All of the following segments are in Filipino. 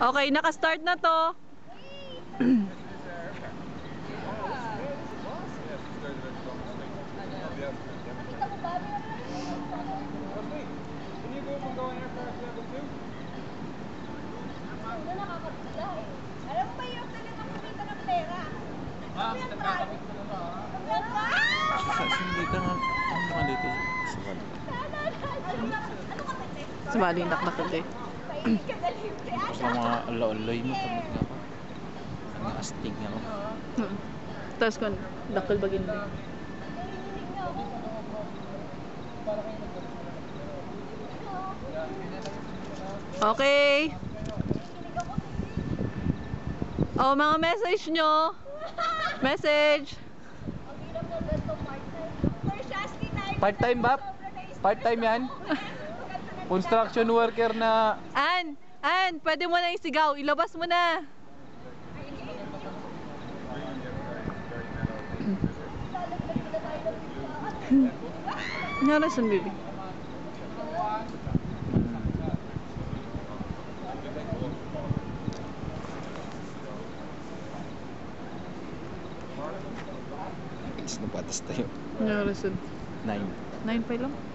Okay, naka-start na to. Nakita mo ba? Can you go from going aircraft level 2? Nakakabila eh. Alam mo ba yung talagang kumita ng pera? Ba? Hindi ka na ang. Ano ka kasi? Sumali nak na kasi. Mga aloy mo, tamad nga ako. Ang astig nga ako. Hmm. Tapos kung dakol bagin mo. Okay. Oh, mga message nyo. Message. Part-time ba? Part-time yan? Construction worker na An, An, pwede mo na isigaw. Ilabas mo na. Narasan, baby. Is na patas tayo. Narasan. Nine. Nine pa lang.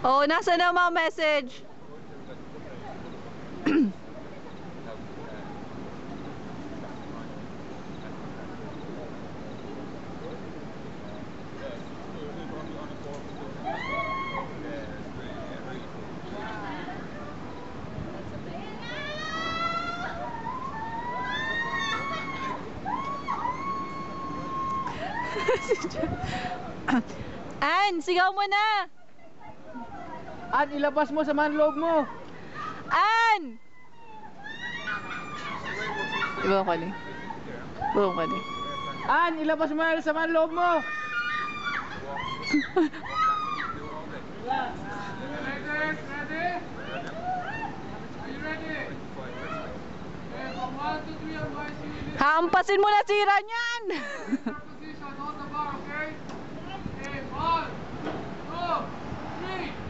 Oh, nasa na mga message? An, sigaw mo na! An, ilabas mo sa manloob mo! An! Iba ko ni. Iba ko ni. An, ilabas mo sa manloob mo! Ladies, ready? Are you ready? Okay, from 1 to 3 on my seat. Haampasin mo na sira niyan! Position on the bar, okay? Okay, 1, 2, 3.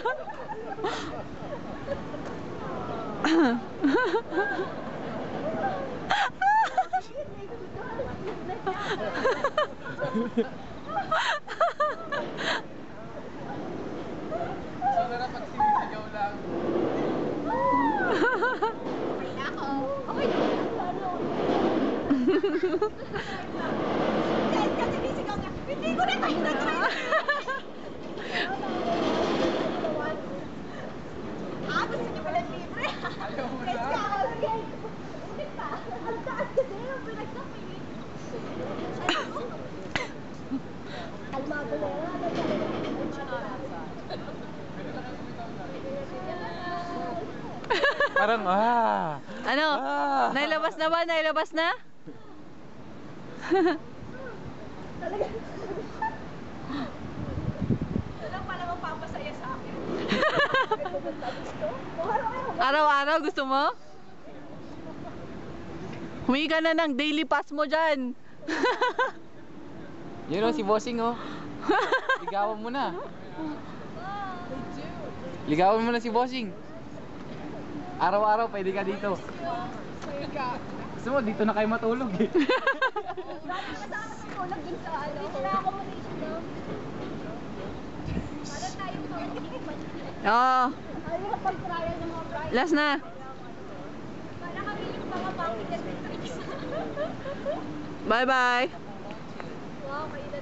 So, na pag sinisigaw lang. Okay na ako. Okay na ako. Ano? Yes, kasi bisigaw ka. Hindi ko na tayo na Ah, Parang, ah! ano? Ah! Nailabas na ba? Nailabas na? Talaga. Wala pala magpapasaya sa akin. Araw-araw gusto mo? Humingi ka na ng daily pass mo dyan. Yun o, si Bossing oh. Ligawan mo na. Ligawan mo na si Bossing. Araw-araw, pwede ka dito. Gusto mo, dito na kayo matulog eh. Dati kasama si Kulag dun sa ano. Sa accommodation daw. Para tayo Oo. Ayaw yung pag-trial ng. Last na. Para kami yung mga and tricks. Bye-bye. wow, kayo na